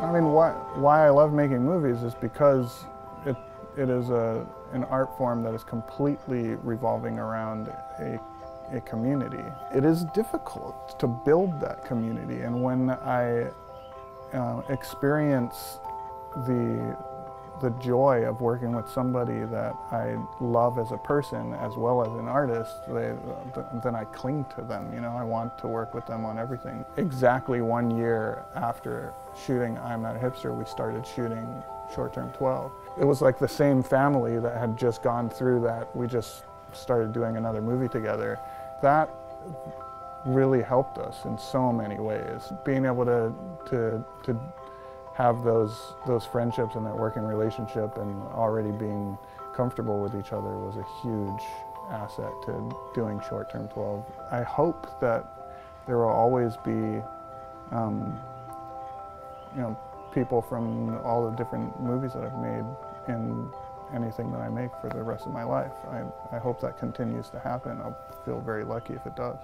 why why I love making movies is because it, it is a, an art form that is completely revolving around a, a community. It is difficult to build that community, and when I uh, experience the the joy of working with somebody that I love as a person as well as an artist, they, then I cling to them. You know, I want to work with them on everything. Exactly one year after shooting I'm Not a Hipster, we started shooting Short Term 12. It was like the same family that had just gone through that. We just started doing another movie together. That really helped us in so many ways. Being able to, to, to have those those friendships and that working relationship and already being comfortable with each other was a huge asset to doing short term 12. I hope that there will always be um, you know people from all the different movies that I've made in anything that I make for the rest of my life. I, I hope that continues to happen. I'll feel very lucky if it does.